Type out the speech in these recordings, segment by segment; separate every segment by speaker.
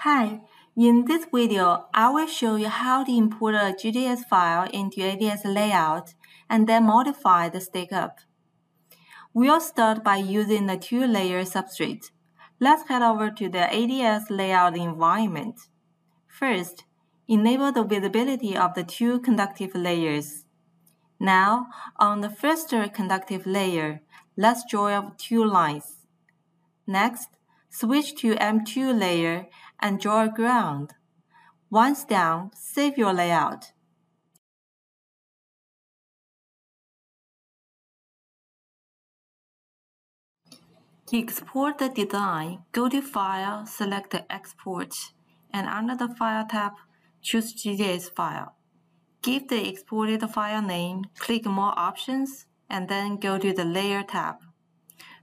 Speaker 1: Hi, in this video, I will show you how to import a GDS file into ADS layout and then modify the stack-up. We'll start by using the two-layer substrate. Let's head over to the ADS layout environment. First, enable the visibility of the two conductive layers. Now, on the first conductive layer, let's draw two lines. Next, switch to M2 layer and draw a ground. Once down, save your layout. Export the design, go to File, select Export, and under the File tab, choose GDS file. Give the exported file name, click More Options, and then go to the Layer tab.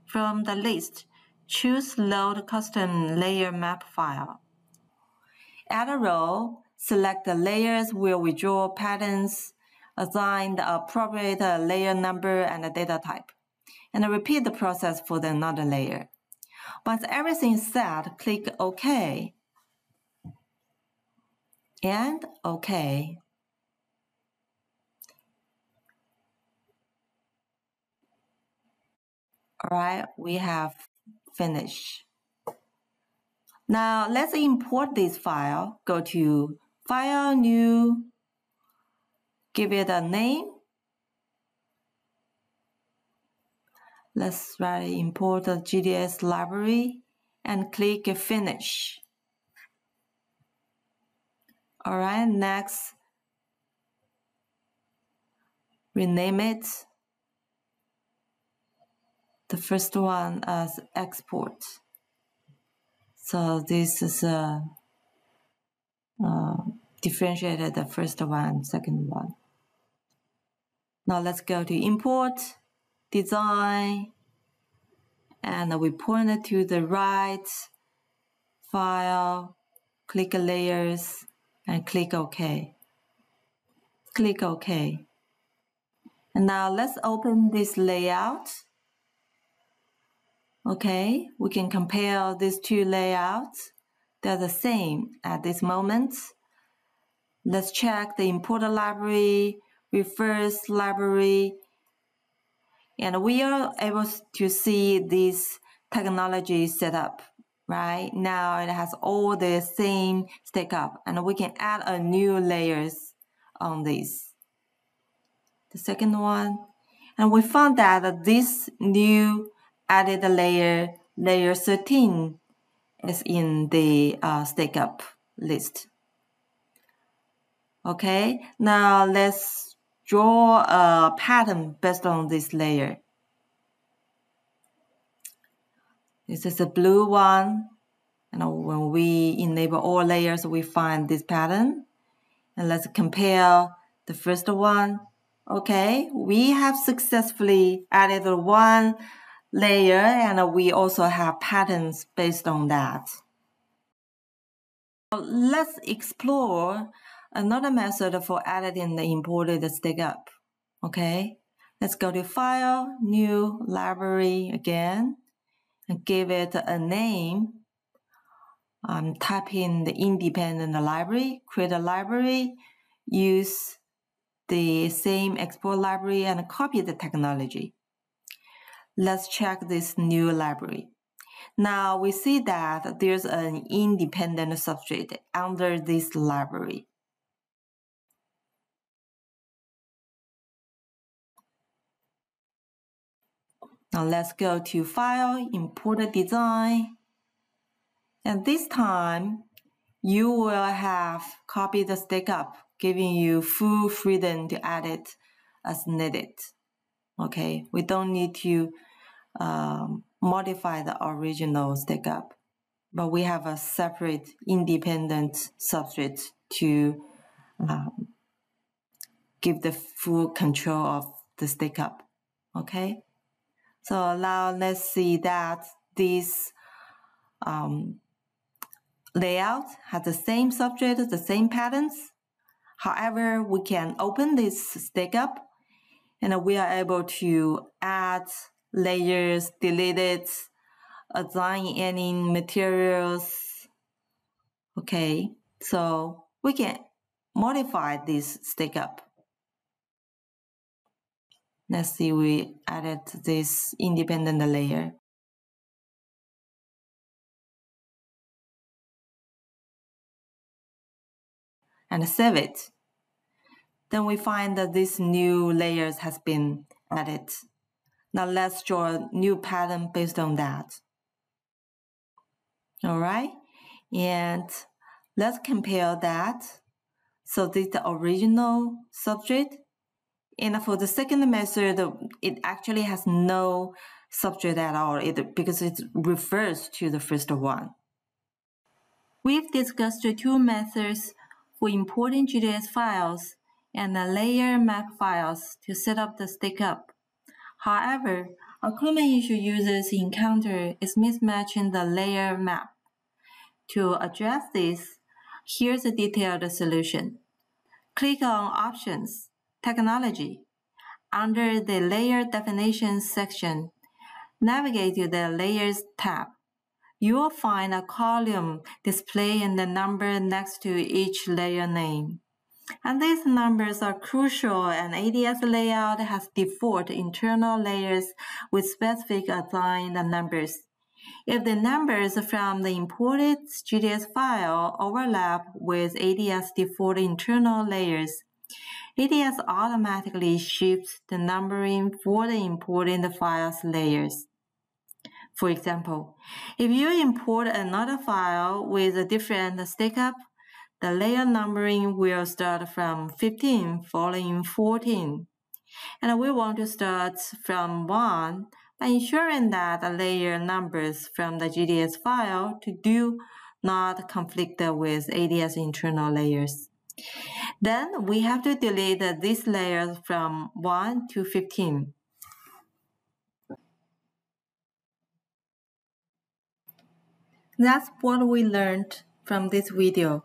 Speaker 1: From the list, choose Load Custom Layer Map file. Add a row, select the layers where we draw patterns, assign the appropriate layer number and the data type, and repeat the process for the another layer. Once everything is set, click OK and OK. All right, we have finished. Now let's import this file. Go to File, New, give it a name. Let's write import the GDS library and click Finish. All right, next, rename it. The first one as export. So this is a uh, differentiated the first one, second one. Now let's go to import, design, and we point it to the right file, click layers, and click OK. Click OK. And now let's open this layout. Okay, we can compare these two layouts. They're the same at this moment. Let's check the importer library, reverse library, and we are able to see this technology set up, right? Now it has all the same stack up, and we can add a new layers on this. The second one, and we found that this new added the layer, layer 13 is in the uh, stack up list. Okay, now let's draw a pattern based on this layer. This is a blue one. And when we enable all layers, we find this pattern. And let's compare the first one. Okay, we have successfully added one layer and we also have patterns based on that. Let's explore another method for editing the imported stack up. Okay, let's go to File, New, Library again, and give it a name. Type in the independent library, create a library, use the same export library and copy the technology. Let's check this new library. Now we see that there's an independent substrate under this library. Now let's go to File, Import Design. And this time, you will have copied the stack up, giving you full freedom to edit as needed. Okay, we don't need to um, modify the original stack up, but we have a separate independent substrate to um, give the full control of the stack up. Okay, so now let's see that this um, layout has the same substrate, the same patterns. However, we can open this stack up and we are able to add layers, delete it, assign any materials, Okay, so we can modify this stack up. Let's see, we added this independent layer. And save it. Then we find that this new layers has been added. Now let's draw a new pattern based on that. All right, and let's compare that. So this is the original subject. And for the second method, it actually has no subject at all it, because it refers to the first one. We've discussed the two methods for importing GDS files and the layer map files to set up the stack-up. However, a common issue users encounter is mismatching the layer map. To address this, here's a detailed solution. Click on Options, Technology. Under the Layer Definitions section, navigate to the Layers tab. You will find a column displaying the number next to each layer name. And these numbers are crucial and ADS layout has default internal layers with specific assigned numbers. If the numbers from the imported GDS file overlap with ADS default internal layers, ADS automatically shifts the numbering for the imported file's layers. For example, if you import another file with a different stackup, the layer numbering will start from 15 following 14. And we want to start from 1 by ensuring that the layer numbers from the GDS file to do not conflict with ADS internal layers. Then we have to delete these layers from 1 to 15. That's what we learned from this video.